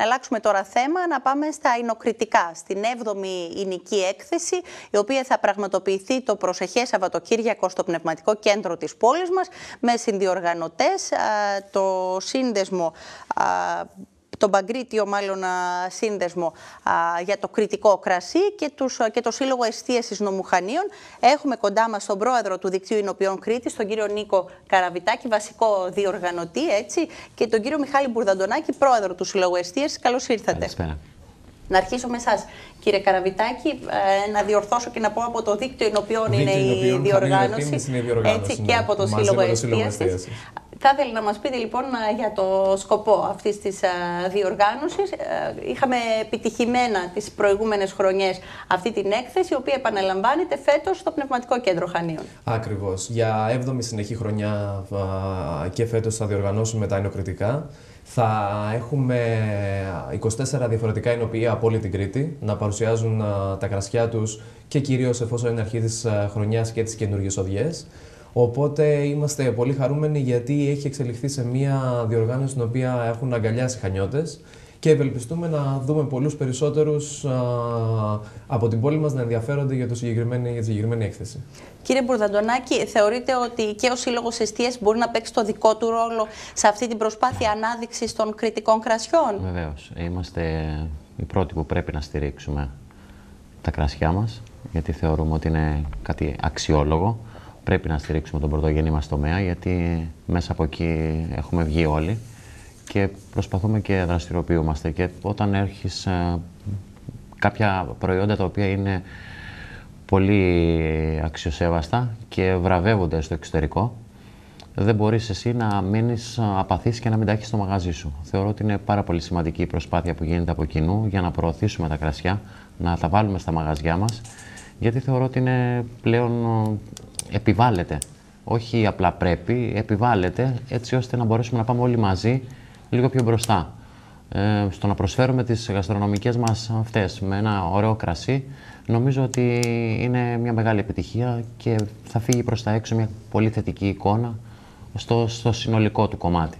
Να αλλάξουμε τώρα θέμα, να πάμε στα εινοκριτικά, στην 7η εινική έκθεση, η οποία θα πραγματοποιηθεί το προσεχές Σαββατοκύριακο στο Πνευματικό Κέντρο της πόλης μας, με συνδιοργανωτές, το σύνδεσμο τον Παγκρίτιο μάλλον σύνδεσμο για το κριτικό κρασί και, τους, και το Σύλλογο Εστίασης Νομουχανίων. Έχουμε κοντά μας τον πρόεδρο του Δικτύου Ινοποιών Κρήτης, τον κύριο Νίκο Καραβιτάκη, βασικό διοργανωτή, έτσι, και τον κύριο Μιχάλη Μπουρδαντονάκη, πρόεδρο του Συλλόγου Εστίασης. Καλώς ήρθατε. Καλησπέρα. Να αρχίσω με εσάς, κύριε Καραβιτάκη, ε, να διορθώσω και να πω από το δίκτυο Ινοποιών είναι η διοργάνωση. Έτσι, και από το Σύλλογο Εστίασης. Θα ήθελα να μας πείτε λοιπόν για το σκοπό αυτής της διοργάνωσης. Ε, είχαμε επιτυχημένα τις προηγούμενες χρονιές αυτή την έκθεση, η οποία επαναλαμβάνεται φέτος στο Πνευματικό Κέντρο Χανίων. Ακριβώς. Για 7η συνεχή χρονιά και φέτος θα διοργανώσουμε τα εινοκριτικά. Θα έχουμε 24 διαφορετικά εινοποιοί από όλη την Κρήτη να παρουσιάζουν τα κρασιά τους και κυρίως εφόσον είναι αρχή της χρονιάς και τις καινούργιες οδιές. Οπότε είμαστε πολύ χαρούμενοι γιατί έχει εξελιχθεί σε μια διοργάνωση στην οποία έχουν αγκαλιάσει χανιώτες και ευελπιστούμε να δούμε πολλούς περισσότερους από την πόλη μας να ενδιαφέρονται για, το συγκεκριμένη, για τη συγκεκριμένη έκθεση. Κύριε Μπουρδαντονάκη, θεωρείτε ότι και ο Σύλλογος Εστίες μπορεί να παίξει το δικό του ρόλο σε αυτή την προσπάθεια ανάδειξης των κριτικών κρασιών; Βεβαίως. Είμαστε οι πρώτοι που πρέπει να στηρίξουμε τα κρασιά μας, γιατί θεωρούμε ότι είναι κάτι αξιόλογο πρέπει να στηρίξουμε τον πρωτογενή μας τομέα γιατί μέσα από εκεί έχουμε βγει όλοι και προσπαθούμε και δραστηριοποιούμαστε και όταν έρχεις ε, κάποια προϊόντα τα οποία είναι πολύ αξιοσέβαστα και βραβεύονται στο εξωτερικό δεν μπορείς εσύ να μείνεις απαθής και να μην τα έχεις στο μαγαζί σου. Θεωρώ ότι είναι πάρα πολύ σημαντική η προσπάθεια που γίνεται από κοινού για να προωθήσουμε τα κρασιά, να τα βάλουμε στα μαγαζιά μας, γιατί θεωρώ ότι είναι πλέον επιβάλλεται. Όχι απλά πρέπει, επιβάλλεται έτσι ώστε να μπορέσουμε να πάμε όλοι μαζί λίγο πιο μπροστά. Ε, στο να προσφέρουμε τις γαστρονομικές μας αυτές με ένα ωραίο κρασί νομίζω ότι είναι μια μεγάλη επιτυχία και θα φύγει προς τα έξω μια πολύ θετική εικόνα στο, στο συνολικό του κομμάτι.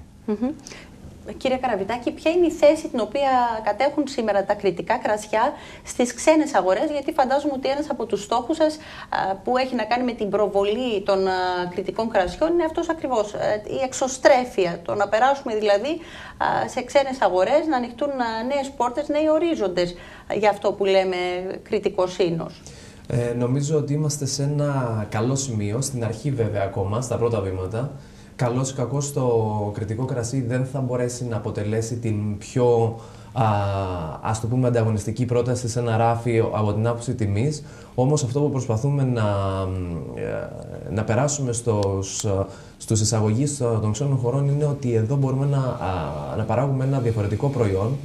Κύριε Καραβιτάκη, ποια είναι η θέση την οποία κατέχουν σήμερα τα κριτικά κρασιά στις ξένες αγορές, γιατί φαντάζομαι ότι ένας από τους στόχους σας που έχει να κάνει με την προβολή των κριτικών κρασιών είναι αυτός ακριβώς. Ε, η εξωστρέφεια. Το να περάσουμε δηλαδή σε ξένες αγορές, να ανοιχτούν νέες πόρτες, νέοι ορίζοντες για αυτό που λέμε κριτικό σύνος. Ε, νομίζω ότι είμαστε σε ένα καλό σημείο, στην αρχή βέβαια ακόμα, στα πρώτα βήματα καλός ή κακός το κριτικό κρασί δεν θα μπορέσει να αποτελέσει την πιο α, ας το πούμε ανταγωνιστική πρόταση σε ένα ράφι από την άποψη τιμής. Όμως αυτό που προσπαθούμε να, ε, να περάσουμε στους, στους εισαγωγείς των ξένων χωρών είναι ότι εδώ μπορούμε να, να παράγουμε ένα διαφορετικό προϊόν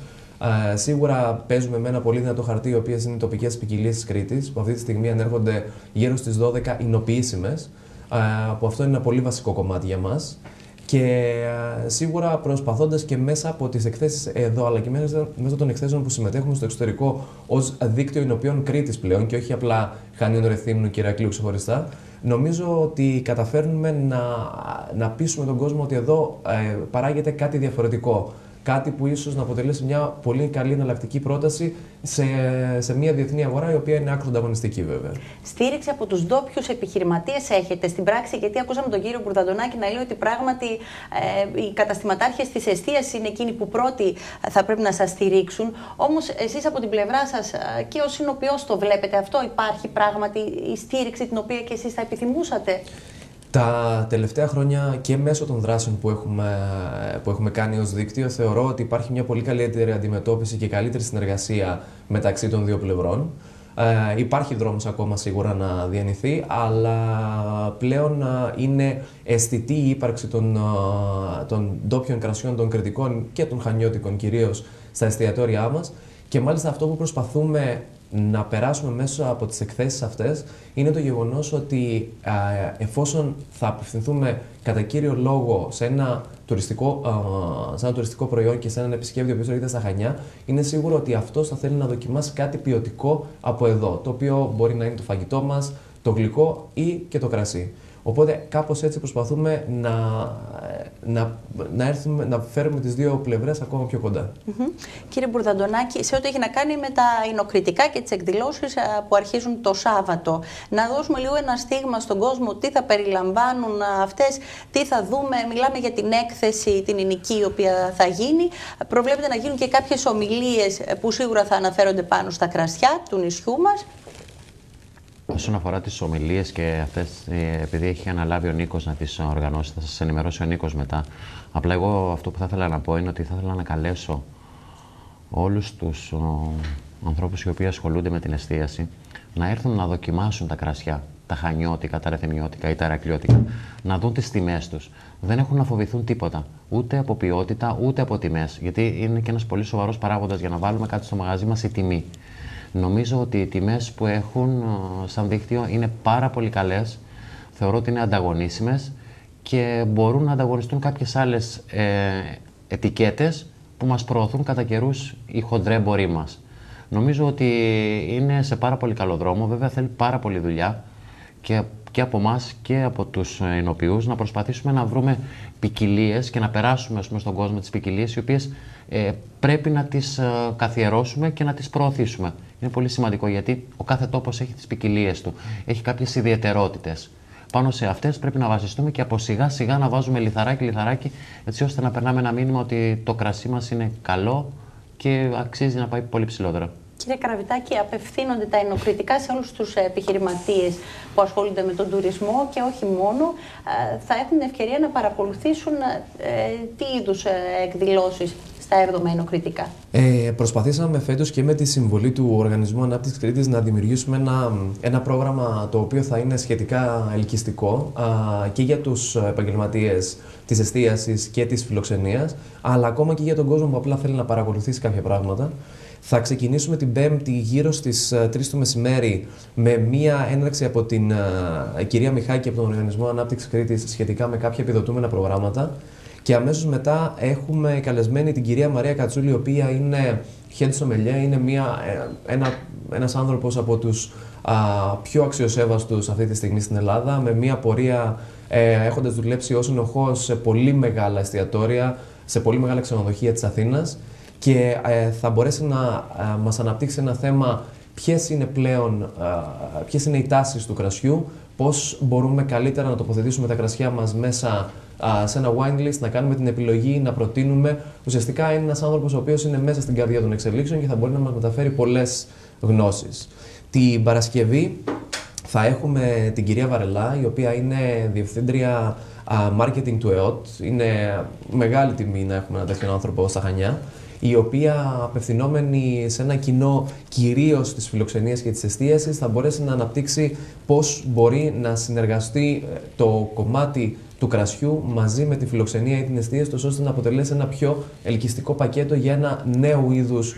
σίγουρα παίζουμε με ένα πολύ δυνατό χαρτί, οι οποίες είναι τοπικές ποικιλίες της Κρήτης, που αυτή τη στιγμή ανέρχονται γύρω στις 12 εινοποιήσιμες που αυτό είναι ένα πολύ βασικό κομμάτι για μας. Και σίγουρα προσπαθώντας και μέσα από τις εκθέσεις εδώ, αλλά και μέσα των εκθέσεων που συμμετέχουμε στο εξωτερικό ως δίκτυο ενωπιών Κρήτης πλέον και όχι απλά Χανίων Ρεθύμνου και Ηρακλείου ξεχωριστά, νομίζω ότι καταφέρνουμε να, να πείσουμε τον κόσμο ότι εδώ ε, παράγεται κάτι διαφορετικό κάτι που ίσως να αποτελέσει μια πολύ καλή εναλλακτική πρόταση σε, σε μια διεθνή αγορά η οποία είναι άκρο ανταγωνιστική βέβαια. Στήριξη από τους ντόπιους επιχειρηματίες έχετε στην πράξη, γιατί ακούσαμε τον κύριο Μπουρδαντονάκη να λέει ότι πράγματι ε, οι καταστηματάρχες της εστίαση είναι εκείνοι που πρώτοι θα πρέπει να σας στηρίξουν. Όμως εσείς από την πλευρά σας ε, και ως συνοποιός το βλέπετε αυτό, υπάρχει πράγματι η στήριξη την οποία και εσείς θα επιθυμούσατε; Τα τελευταία χρόνια και μέσω των δράσεων που έχουμε, που έχουμε κάνει ως δίκτυο θεωρώ ότι υπάρχει μια πολύ καλύτερη αντιμετώπιση και καλύτερη συνεργασία μεταξύ των δύο πλευρών. Ε, υπάρχει δρόμος ακόμα σίγουρα να διανυθεί, αλλά πλέον ε, είναι αισθητή η ύπαρξη των, ε, των ντόπιων κρασιών, των κριτικών και των χανιώτικων κυρίως στα εστιατόρια μας και μάλιστα αυτό που προσπαθούμε να περάσουμε μέσα από τις εκθέσεις αυτές είναι το γεγονός ότι εφόσον θα απευθυνθούμε κατά κύριο λόγο σε ένα τουριστικό, σε ένα τουριστικό προϊόν και σε έναν επισκέπτη που έρχεται στα Χανιά, είναι σίγουρο ότι αυτός θα θέλει να δοκιμάσει κάτι ποιοτικό από εδώ, το οποίο μπορεί να είναι το φαγητό μας, το γλυκό ή και το κρασί. Οπότε κάπως έτσι προσπαθούμε να, να, να, έρθουμε, να φέρουμε τις δύο πλευρές ακόμα πιο κοντά. Κύριε Μπουρδαντονάκη, σε ό,τι έχει να κάνει με τα εινοκριτικά και τις εκδηλώσεις που αρχίζουν το Σάββατο, να δώσουμε λίγο ένα στίγμα στον κόσμο τι θα περιλαμβάνουν αυτές, τι θα δούμε, μιλάμε για την έκθεση, την εινική η οποία θα γίνει, προβλέπεται να γίνουν και κάποιες ομιλίες που σίγουρα θα αναφέρονται πάνω στα κρασιά του νησιού μας. Όσον αφορά τις ομιλίες και αυτές, ε, επειδή έχει αναλάβει ο Νίκος να τις οργανώσει, θα σας ενημερώσει ο Νίκος μετά. Απλά εγώ αυτό που θα ήθελα να πω είναι ότι θα ήθελα να καλέσω όλους τους ανθρώπους οι οποίοι ασχολούνται με την εστίαση να έρθουν να δοκιμάσουν τα κρασιά, τα χανιώτικα, τα ρεθενιώτικα ή τα ερακλειώτικα, να δουν τις τιμές τους. Δεν έχουν να φοβηθούν τίποτα. Ούτε από ποιότητα, ούτε από τιμές. Γιατί είναι και ένας πολύ σοβαρός παράγοντας για να βάλουμε κάτι στο μαγαζί μας η τιμή. Νομίζω ότι οι τιμές που έχουν σαν δίκτυο είναι πάρα πολύ καλές. Θεωρώ ότι είναι ανταγωνίσιμες και μπορούν να ανταγωνιστούν κάποιες άλλες ε, ετικέτες που μας προωθούν κατά καιρούς οι χοντρέμποροι μας. Νομίζω ότι είναι σε πάρα πολύ καλό δρόμο. Βέβαια θέλει πάρα πολύ δουλειά και, και από εμάς και από τους εινοποιούς να προσπαθήσουμε να βρούμε ποικιλίες και να περάσουμε πούμε, στον κόσμο τις ποικιλίες οι οποίες ε, πρέπει να τις ε, καθιερώσουμε και να τις προωθήσουμε. Είναι πολύ σημαντικό γιατί ο κάθε τόπος έχει τις ποικιλίες του, έχει κάποιες ιδιαιτερότητες. Πάνω σε αυτές πρέπει να βασιστούμε και από σιγά σιγά να βάζουμε λιθαράκι λιθαράκι, έτσι ώστε να περνάμε ένα μήνυμα ότι το κρασί μας είναι καλό και αξίζει να πάει πολύ ψηλότερα. Κύριε Καραβιτάκη, απευθύνονται τα ενοκριτικά σε όλους τους επιχειρηματίες που ασχολούνται με τον τουρισμό και όχι μόνο. Ε, θα έχουν ευκαιρία να παρακολουθήσουν ε, τι είδους ε, εκδηλώσεις στα 7 ενοκριτικά. Ε, προσπαθήσαμε φέτος και με τη συμβολή του Οργανισμού Ανάπτυξης Κρήτης να δημιουργήσουμε ένα, ένα πρόγραμμα το οποίο θα είναι σχετικά ελκυστικό α, και για τους επαγγελματίες της εστίασης και της φιλοξενίας, αλλά ακόμα και για τον κόσμο που απλά θέλει να παρακολουθήσει κάποια πράγματα. Θα ξεκινήσουμε την Πέμπτη γύρω στις 3 ε, το μεσημέρι με μία έναρξη από την uh, κυρία Μιχάκη από τον Οργανισμό Ανάπτυξης Κρήτης σχετικά με κάποια επιδοτούμενα προγράμματα. Και αμέσως μετά έχουμε καλεσμένη την κυρία Μαρία Κατσούλη, η οποία είναι head sommelier, είναι μια, ε, ένα, ένας άνθρωπος από τους α, πιο αξιοσέβαστους αυτή τη στιγμή στην Ελλάδα, με μια πορεία ε, έχοντας δουλέψει ως ενοχός σε πολύ μεγάλα εστιατόρια, σε πολύ μεγάλα ξενοδοχεία της Αθήνας και ε, θα μπορέσει να ε, μας αναπτύξει ένα θέμα ποιες είναι πλέον, ε, ποιες είναι οι τάσεις του κρασιού, πώς μπορούμε καλύτερα να τοποθετήσουμε τα κρασιά μας μέσα σε ένα wine list, να κάνουμε την επιλογή, να προτείνουμε. Ουσιαστικά είναι ένας άνθρωπος ο οποίος είναι μέσα στην καρδιά των εξελίξεων και θα μπορεί να μας μεταφέρει πολλές γνώσεις. Την Παρασκευή θα έχουμε την κυρία Βαρελά, η οποία είναι διευθύντρια marketing του ΕΟΤ. Είναι μεγάλη τιμή να έχουμε ένα τέτοιο άνθρωπο στα Χανιά η οποία απευθυνόμενη σε ένα κοινό κυρίως της φιλοξενίας και της εστίασης θα μπορέσει να αναπτύξει πώς μπορεί να συνεργαστεί ε, το κομμάτι του κρασιού μαζί με τη φιλοξενία ή την εστίαση, ώστε να αποτελέσει ένα πιο ελκυστικό πακέτο για ένα νέο είδους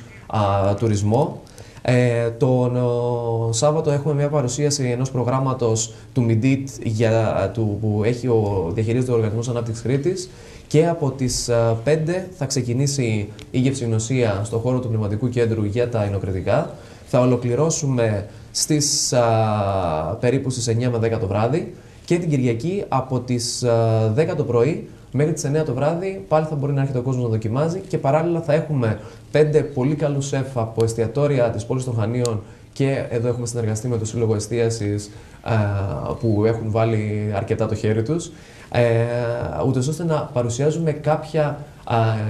τουρισμό. Ε, τον Σάββατο έχουμε μια παρουσίαση ενός προγράμματος του MIDIT για, του, που έχει ο διαχειρίζεται ο Οργανισμός Ανάπτυξης Κρήτης και από τις 5 θα ξεκινήσει η γευσηγνωσία στο χώρο του Πνευματικού Κέντρου για τα εινοκριτικά. Θα ολοκληρώσουμε στις περίπου στις 9 με 10 το βράδυ και την Κυριακή από τις 10 το πρωί μέχρι τις 9 το βράδυ πάλι θα μπορεί να έρχεται ο κόσμος να δοκιμάζει και παράλληλα θα έχουμε 5 πολύ καλούς σεφ από εστιατόρια της πόλης των Χανίων και εδώ έχουμε συνεργαστεί με το Σύλλογο Εστίασης που έχουν βάλει αρκετά το χέρι τους ε, ούτως ώστε να παρουσιάζουμε κάποια, α,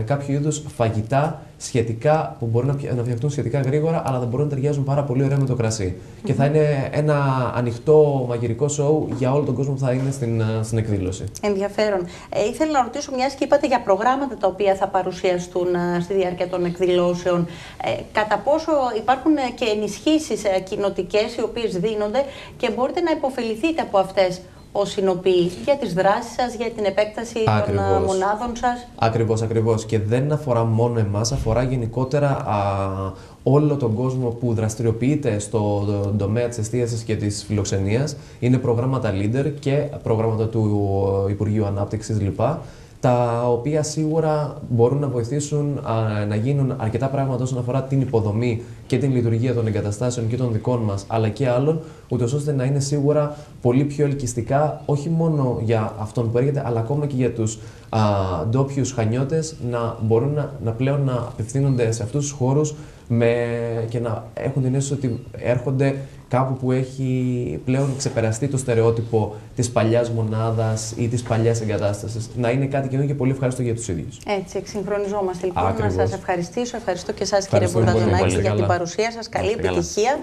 κάποιο είδους φαγητά σχετικά, που μπορούν να, να φτιαχτούν σχετικά γρήγορα, αλλά θα μπορούν να ταιριάζουν πάρα πολύ ωραία με το κρασί. Και θα είναι ένα ανοιχτό μαγειρικό σοου για όλο τον κόσμο που θα είναι στην, στην εκδήλωση. Ενδιαφέρον. Ε, ήθελα να ρωτήσω, μιας και είπατε για προγράμματα τα οποία θα παρουσιαστούν στη διάρκεια των εκδηλώσεων, ε, κατά πόσο υπάρχουν και ενισχύσεις ε, κοινοτικές οι οποίες δίνονται και μπορείτε να υποφεληθείτε από αυτές; Ως συνοποιή για τις δράσεις σας, για την επέκταση των ε, μονάδων σας. Ακριβώς, ακριβώς. Και δεν αφορά μόνο εμάς, αφορά γενικότερα α, όλο τον κόσμο που δραστηριοποιείται στο τομέα της εστίασης και της φιλοξενίας. Είναι προγράμματα leader και προγράμματα του Υπουργείου Ανάπτυξης λοιπά τα οποία σίγουρα μπορούν να βοηθήσουν α, να γίνουν αρκετά πράγματα όσον αφορά την υποδομή και την λειτουργία των εγκαταστάσεων και των δικών μας, αλλά και άλλων, ούτως ώστε να είναι σίγουρα πολύ πιο ελκυστικά, όχι μόνο για αυτόν που έρχεται, αλλά ακόμα και για τους α, ντόπιους χανιώτες να μπορούν να, να πλέον να απευθύνονται σε αυτούς τους χώρους με, και να έχουν την αίσθηση ότι έρχονται κάπου που έχει πλέον ξεπεραστεί το στερεότυπο της παλιάς μονάδας ή της παλιάς εγκατάστασης. Να είναι κάτι καινούργιο και πολύ ευχάριστο για τους ίδιους. Έτσι, εξυγχρονιζόμαστε λοιπόν. Ακριβώς. Να σας ευχαριστήσω. Ευχαριστώ και εσάς κύριε Ευχαριστούμε πολύ. Μπουρδαζονάκη Πολύ για την καλά. παρουσία σας. Καλή είστε καλά. επιτυχία.